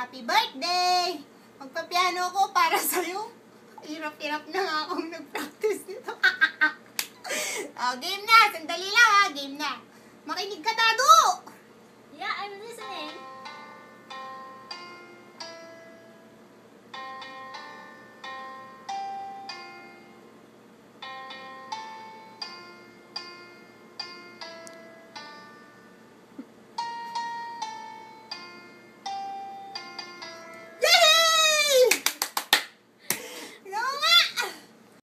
Happy birthday! Magpapiano ko para sa'yo. Hirap-hirap na nga akong nag-practice nito. oh, game na! Sandali lang ha, game na. Makinig ka, Dado!